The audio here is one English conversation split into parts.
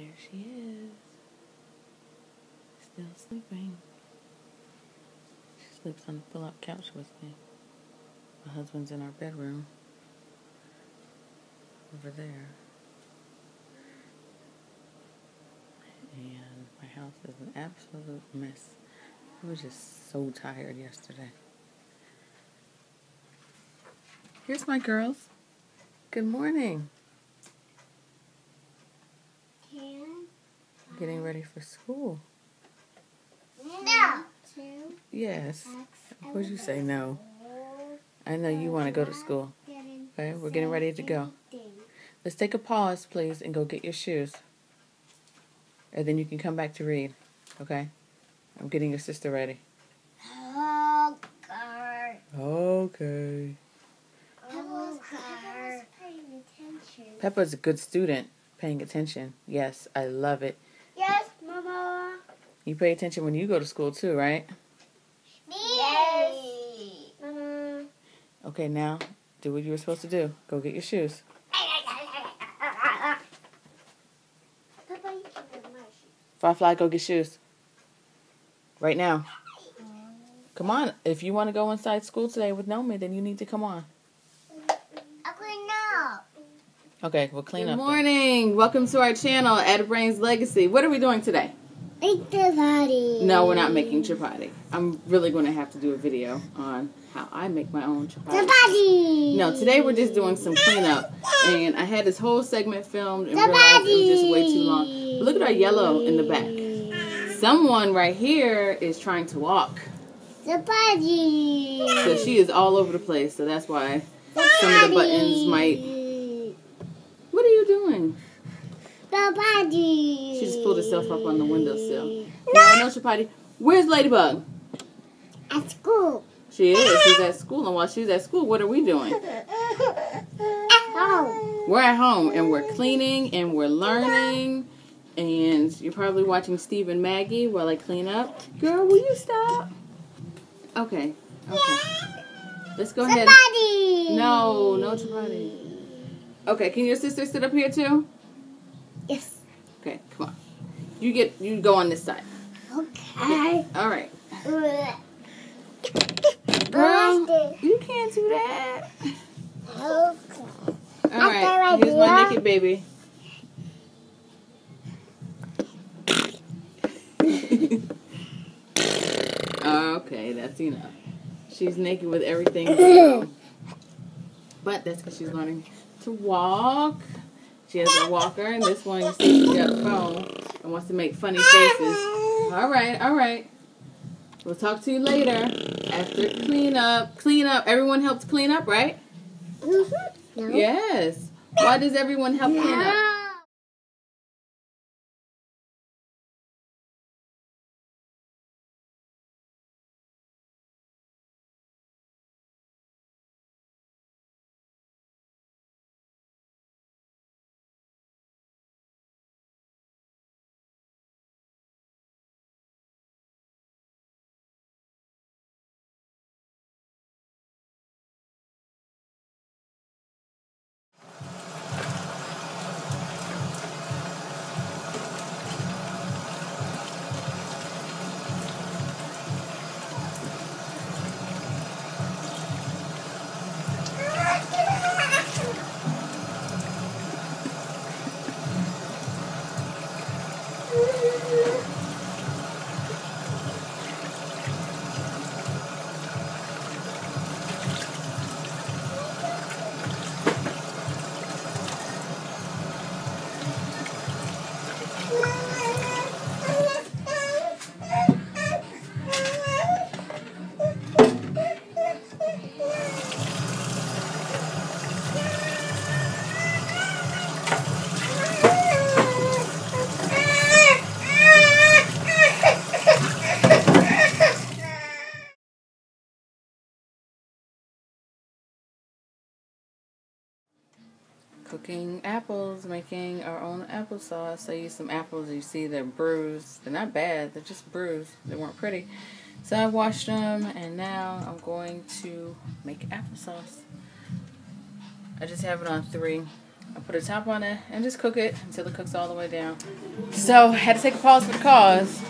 There she is. Still sleeping. She sleeps on the pull up couch with me. My husband's in our bedroom. Over there. And my house is an absolute mess. I was just so tired yesterday. Here's my girls. Good morning. Getting ready for school. No. Yes. Would you say no? I know you want to go to school. Okay, we're getting ready to go. Let's take a pause, please, and go get your shoes. And then you can come back to read. Okay? I'm getting your sister ready. Okay. Okay. Okay. Peppa's a good student, paying attention. Yes, I love it. Yes, Mama. You pay attention when you go to school too, right? Yes. Mama. Okay, now do what you were supposed to do. Go get your shoes. Papa, you can wear my shoes. Firefly, go get shoes. Right now. Come on. If you want to go inside school today with Nomi, then you need to come on. Okay, no. Okay, we'll clean Good up. Good morning. Welcome to our channel, Atabrane's Legacy. What are we doing today? Make body. No, we're not making chapati. I'm really going to have to do a video on how I make my own The chapati. No, today we're just doing some cleanup. And I had this whole segment filmed and The realized it was just way too long. But look at our yellow in the back. Someone right here is trying to walk. The body. So she is all over the place. So that's why. Some of the buttons might- What are you doing? The. She just pulled herself up on the windowsill. No, no chapati. Where's Ladybug? At school. She is. She's at school. And while she's at school, what are we doing? At home. We're at home and we're cleaning and we're learning. And you're probably watching Steve and Maggie while I clean up. Girl, will you stop? Okay. Okay. Let's go The ahead. No, no chapati. Okay, can your sister sit up here too? Okay, come on. You get you go on this side. Okay. All right. Girl. You can't do that. Okay. All my Here's my naked baby. okay, that's enough. She's naked with everything. But that's because she's learning to walk. She has a walker, and this one you see she's got a phone and wants to make funny faces. All right, all right. We'll talk to you later after clean up. Clean up. Everyone helps clean up, right? Mhm. No. Yes. Why does everyone help clean up? Cooking apples, making our own applesauce. I used some apples. You see they're bruised. They're not bad. They're just bruised. They weren't pretty. So I washed them, and now I'm going to make applesauce. I just have it on three. I put a top on it and just cook it until it cooks all the way down. So had to take a pause for the cause.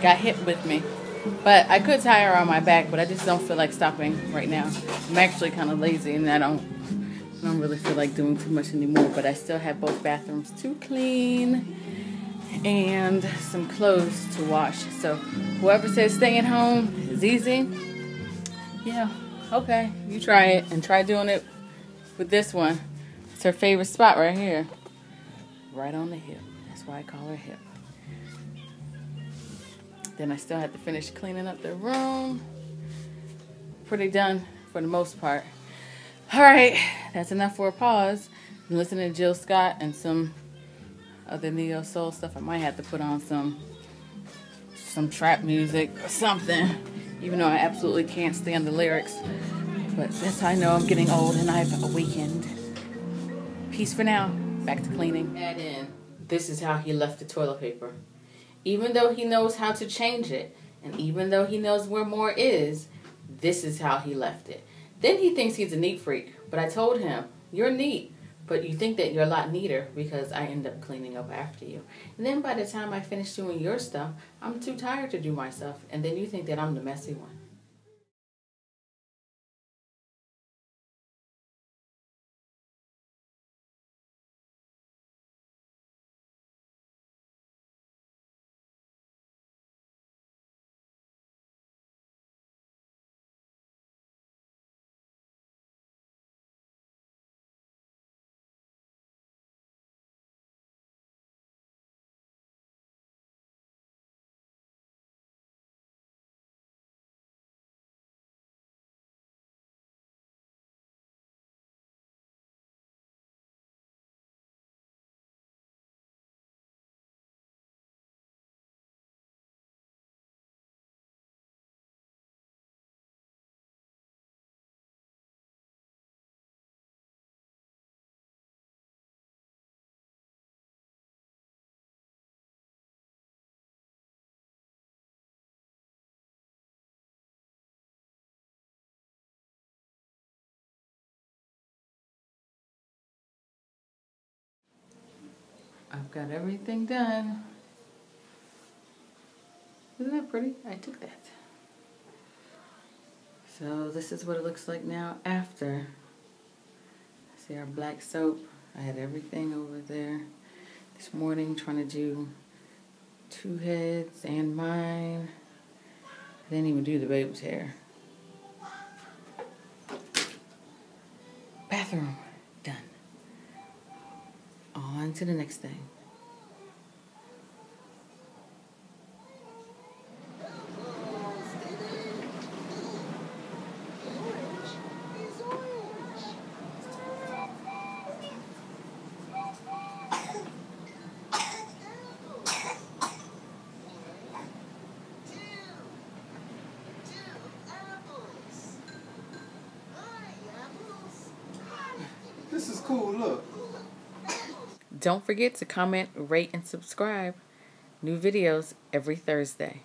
Got hit with me. But I could tie her on my back, but I just don't feel like stopping right now. I'm actually kind of lazy and I don't I don't really feel like doing too much anymore, but I still have both bathrooms to clean and some clothes to wash. So whoever says staying home is easy, yeah, okay, you try it and try doing it with this one. It's her favorite spot right here, right on the hip. That's why I call her hip. Then I still had to finish cleaning up the room. Pretty done for the most part. All right, that's enough for a pause. I'm listening to Jill Scott and some other neo soul stuff. I might have to put on some some trap music or something, even though I absolutely can't stand the lyrics. But that's how I know I'm getting old and I've awakened. Peace for now. Back to cleaning. Add in. This is how he left the toilet paper. Even though he knows how to change it, and even though he knows where more is, this is how he left it. Then he thinks he's a neat freak. But I told him, You're neat, but you think that you're a lot neater because I end up cleaning up after you. And then by the time I finish doing your stuff, I'm too tired to do my stuff. And then you think that I'm the messy one. I've got everything done. Isn't that pretty? I took that. So this is what it looks like now after. See our black soap. I had everything over there this morning trying to do two heads and mine. I didn't even do the baby's hair. Bathroom done. On to the next thing. Cool, look. Don't forget to comment, rate, and subscribe. New videos every Thursday.